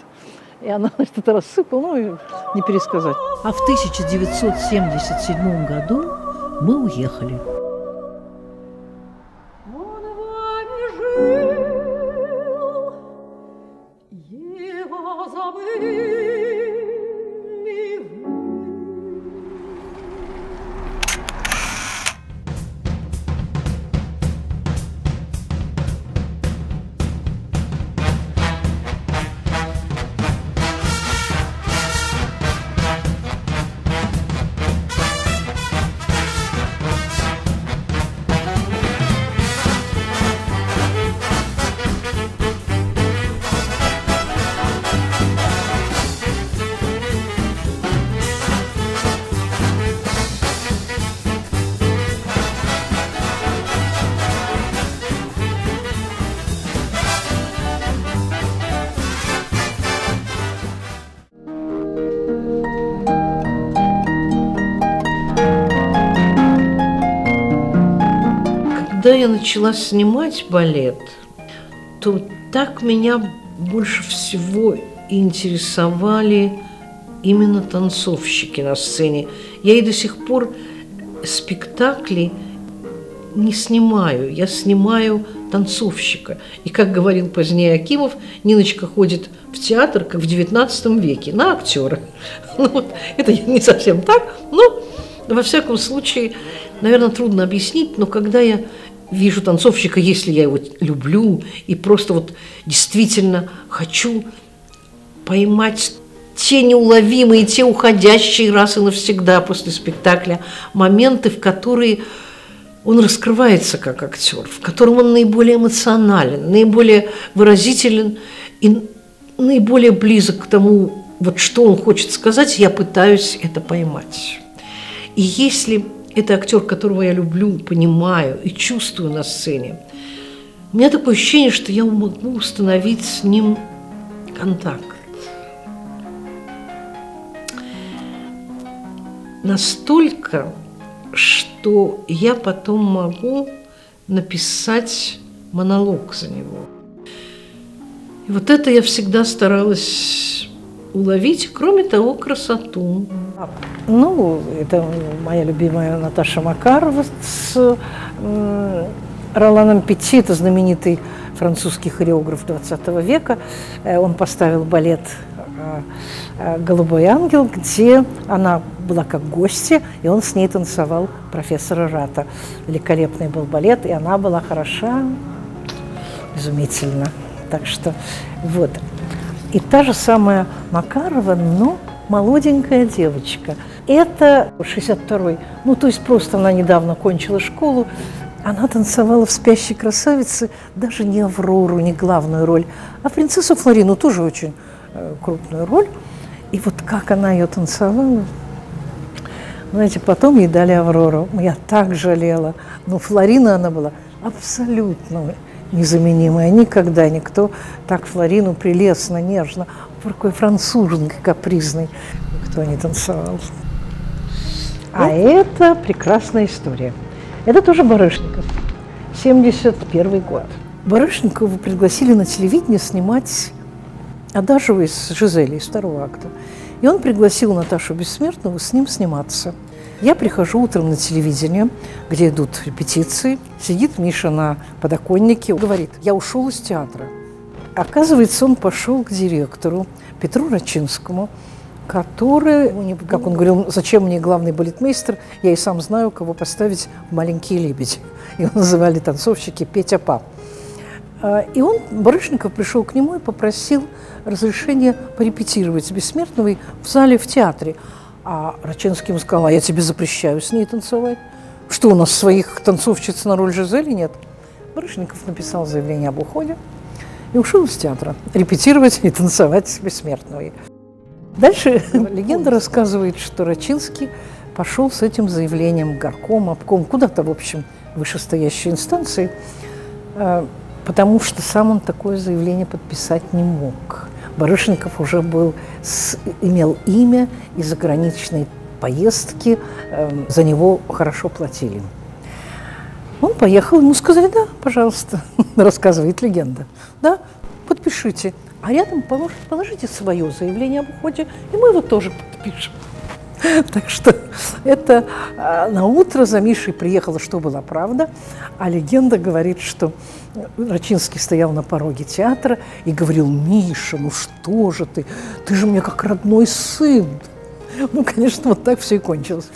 И она это рассыпала, ну, и не пересказать. А в 1977 году мы уехали. Я начала снимать балет, то так меня больше всего интересовали именно танцовщики на сцене. Я и до сих пор спектакли не снимаю, я снимаю танцовщика. И, как говорил позднее Акимов, Ниночка ходит в театр, как в XIX веке, на актера. Ну, вот, это не совсем так, но, во всяком случае, наверное, трудно объяснить, но когда я вижу танцовщика, если я его люблю и просто вот действительно хочу поймать те неуловимые, те уходящие раз и навсегда после спектакля моменты, в которые он раскрывается как актер, в котором он наиболее эмоционален, наиболее выразителен и наиболее близок к тому, вот что он хочет сказать, я пытаюсь это поймать. И если это актер, которого я люблю, понимаю и чувствую на сцене, у меня такое ощущение, что я могу установить с ним контакт. Настолько, что я потом могу написать монолог за него. И вот это я всегда старалась уловить, кроме того, красоту. Ну, это моя любимая Наташа Макарова с Роланом Петти, это знаменитый французский хореограф 20 века. Э, он поставил балет э, э, «Голубой ангел», где она была как гостья, и он с ней танцевал профессора Рата. Великолепный был балет, и она была хороша, изумительно. Так что вот. И та же самая Макарова, но молоденькая девочка. Это 62-й, ну то есть просто она недавно кончила школу, она танцевала в «Спящей красавице» даже не Аврору, не главную роль, а принцессу Флорину, тоже очень э, крупную роль. И вот как она ее танцевала, знаете, потом ей дали Аврору. Я так жалела. Но Флорина она была абсолютно незаменимая. Никогда никто так Флорину прелестно, нежно, такой француженкой капризной никто не танцевал. А это прекрасная история. Это тоже Барышников, 71 год. Барышникова пригласили на телевидение снимать Адажева из Жизели, из второго акта. И он пригласил Наташу Бессмертнову с ним сниматься. Я прихожу утром на телевидение, где идут репетиции. Сидит Миша на подоконнике, говорит, я ушел из театра. Оказывается, он пошел к директору Петру Рачинскому, который, как он говорил, зачем мне главный балетмейстер, я и сам знаю, кого поставить в «Маленькие лебеди». Его называли танцовщики Петя Пап. А, и он, Барышников, пришел к нему и попросил разрешения порепетировать с Бессмертновой в зале в театре. А Рачинский ему сказал, а я тебе запрещаю с ней танцевать. Что, у нас своих танцовщиц на роль Жизели нет? Барышников написал заявление об уходе и ушел из театра репетировать и танцевать с Бессмертновой. Дальше легенда рассказывает, что Рачинский пошел с этим заявлением горком, обком, куда-то, в общем, вышестоящей инстанции, э, потому что сам он такое заявление подписать не мог. Барышников уже был, с, имел имя и заграничные поездки э, за него хорошо платили. Он поехал, ему сказали, да, пожалуйста, рассказывает легенда, да, подпишите. А рядом положите, положите свое заявление об уходе, и мы его тоже подпишем. Так что это а, на утро за Мишей приехала, что была правда, а легенда говорит, что Рачинский стоял на пороге театра и говорил, Миша, ну что же ты, ты же мне как родной сын. Ну, конечно, вот так все и кончилось.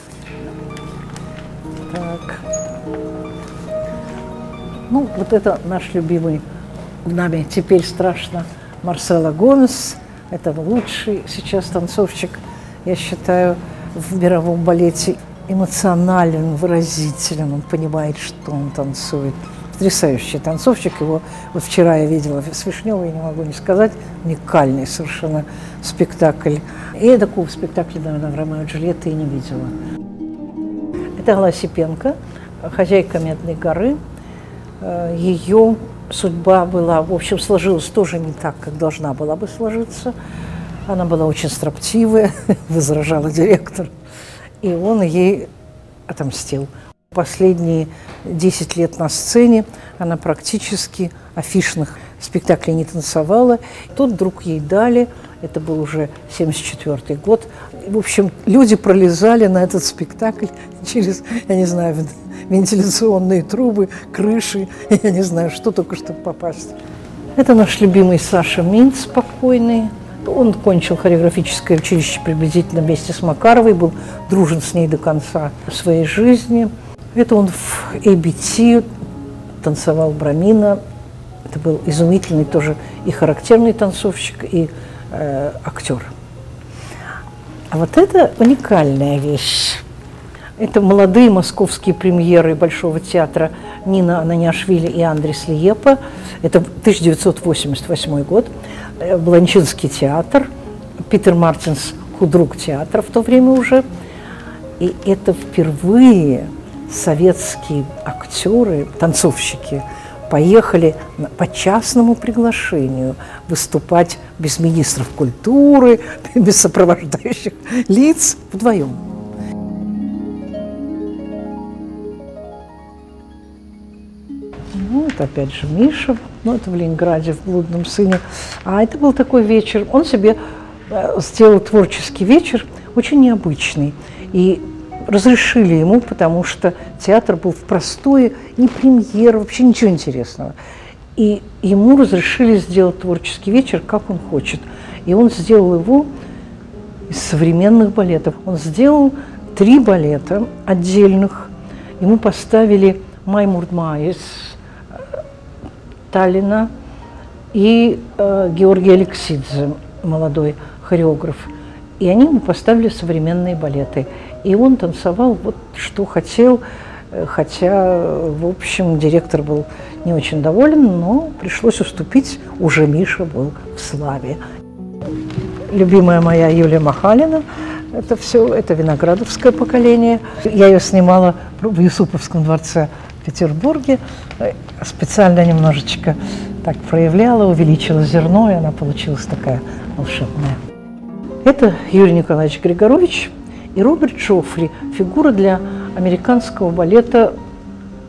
Так. Ну, вот это наш любимый нами теперь страшно Марсела Гомес. Это лучший сейчас танцовщик, я считаю, в мировом балете. Эмоционален, выразителен, он понимает, что он танцует. Потрясающий танцовщик. Его вот вчера я видела с Вишневой, не могу не сказать, уникальный совершенно спектакль. И я такого спектакля, наверное, в «Ромео и Джульетта» и не видела. Это Алла Сипенко, хозяйка «Медной горы». Э, Ее судьба была, в общем, сложилась тоже не так, как должна была бы сложиться. Она была очень строптивая, возражала директор, и он ей отомстил. Последние 10 лет на сцене она практически афишных спектаклей не танцевала. Тут вдруг ей дали Это был уже 74 год. В общем, люди пролезали на этот спектакль через, я не знаю, вентиляционные трубы, крыши, я не знаю, что только, чтобы попасть. Это наш любимый Саша Минц, спокойный. Он кончил хореографическое училище приблизительно вместе с Макаровой, был дружен с ней до конца своей жизни. Это он в ABT танцевал Брамина. Это был изумительный тоже и характерный танцовщик, и э, актер. А вот это уникальная вещь. Это молодые московские премьеры Большого театра Нина Ананяшвили и Андрес Лиепа. Это 1988 год. Э, Бланчинский театр. Питер Мартинс худрук театра в то время уже. И это впервые советские актеры, танцовщики – поехали по частному приглашению выступать без министров культуры, без сопровождающих лиц вдвоем. Ну, это опять же Миша, ну, это в Ленинграде, в «Блудном сыне». А это был такой вечер, он себе э, сделал творческий вечер, очень необычный. И разрешили ему, потому что театр был в простое, не премьера, вообще ничего интересного. И ему разрешили сделать творческий вечер, как он хочет. И он сделал его из современных балетов. Он сделал три балета отдельных. Ему поставили Маймурдма из э, Таллина и э, Георгий Алексидзе, молодой хореограф. И они ему поставили современные балеты. И он танцевал вот что хотел, э, хотя, в общем, директор был не очень доволен, но пришлось уступить, уже Миша был в славе. Любимая моя Юлия Махалина, это все, это виноградовское поколение. Я ее снимала в Юсуповском дворце в Петербурге, э, специально немножечко так проявляла, увеличила зерно, и она получилась такая волшебная. Это Юрий Николаевич Григорович, и Роберт Джоффри – фигура для американского балета,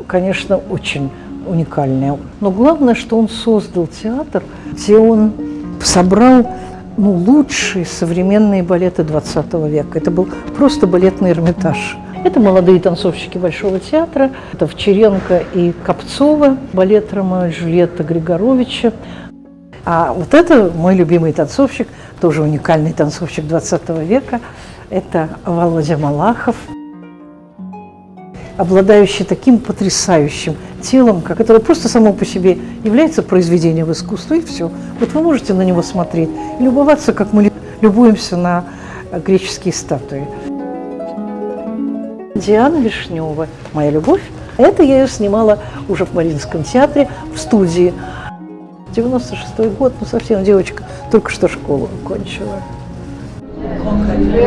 конечно, очень уникальная. Но главное, что он создал театр, где он собрал ну, лучшие современные балеты 20 века. Это был просто балетный Эрмитаж. Это молодые танцовщики Большого театра. Это Вчеренко и Копцова, балет Ромео Джульетта Григоровича. А вот это мой любимый танцовщик, тоже уникальный танцовщик 20 века – это Володя Малахов, обладающий таким потрясающим телом, которое просто само по себе является произведением искусства, и все. Вот вы можете на него смотреть и любоваться, как мы любуемся на греческие статуи. Диана Вишнева, моя любовь. Это я ее снимала уже в Мариинском театре, в студии. 96 год, ну совсем девочка, только что школу окончила. Really,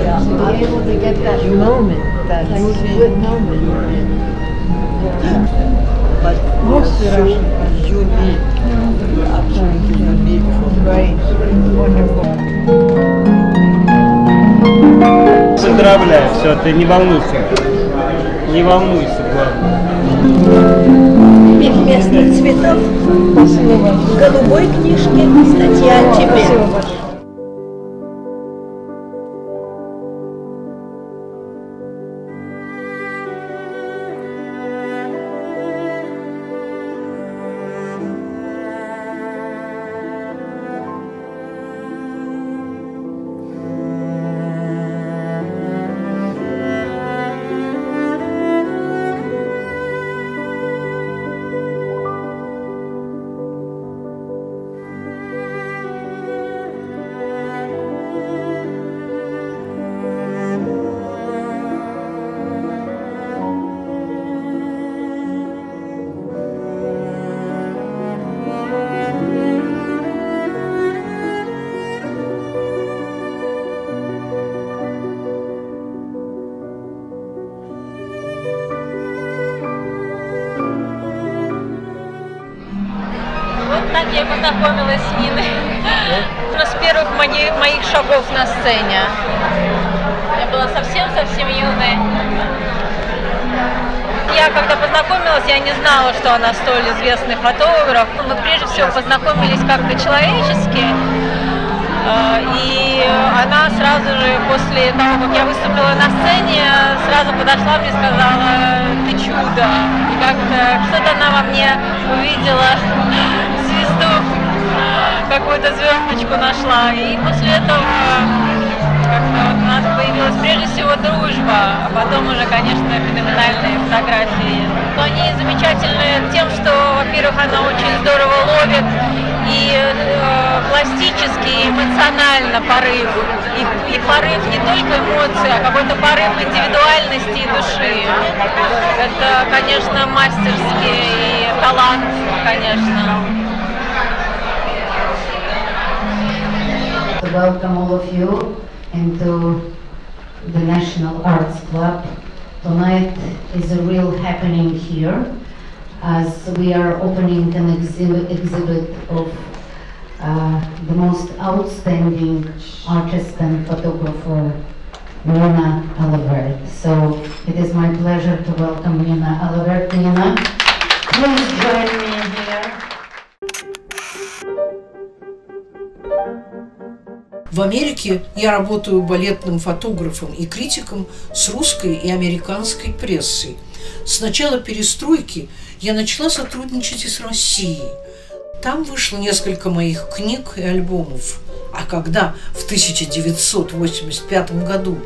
yeah. To be able to get that moment, that good moment. But mostly Russian. Unique. Absolutely unique. Right. Wonderful. Поздравляю, все, ты не волнуйся. Не волнуйся, главное. Пик местных цветов. В голубой книжке статья о тебе. Знала, что она столь известный фотограф. Мы прежде всего познакомились как-то человечески. Э, и она сразу же после того, как я выступила на сцене, сразу подошла мне и сказала, ты чудо. И как-то что-то она во мне увидела звезду, какую-то звездочку нашла. И после этого как-то у нас появилась прежде всего дружба, а потом уже, конечно, феноменальные фотографии. Но они замечательны тем, что, во-первых, она очень здорово ловит и э, пластически, и эмоционально порыв. И, и порыв не только эмоций, а какой-то порыв индивидуальности и души. Это, конечно, мастерски и талант, конечно. Welcome all of you into the National Arts Club. Tonight is a real happening here as we are opening an exhibit, exhibit of uh, the most outstanding artist and photographer, Nina Alavert. So it is my pleasure to welcome Nina Alavert. Nina, please join me В Америке я работаю балетным фотографом и критиком с русской и американской прессой. С начала перестройки я начала сотрудничать и с Россией. Там вышло несколько моих книг и альбомов. А когда в 1985 году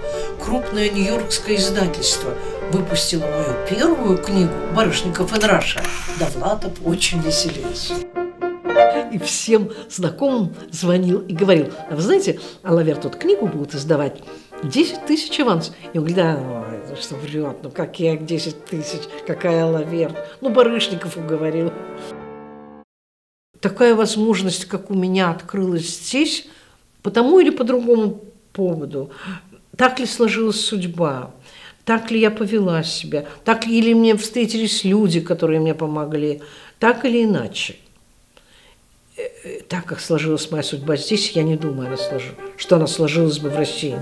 крупное нью-йоркское издательство выпустило мою первую книгу «Барышников и Раша», Довлатов очень веселился и всем знакомым звонил и говорил, а вы знаете, Алавер тут книгу будут издавать, 10 тысяч аванс. И он говорит, да, что врет, ну какие 10 тысяч, какая Алавер. Ну, Барышников уговорил. Такая возможность, как у меня открылась здесь, по тому или по другому поводу. Так ли сложилась судьба? Так ли я повела себя? Так ли или мне встретились люди, которые мне помогли? Так или иначе так как сложилась моя судьба здесь, я не думаю, она слож... что она сложилась бы в России.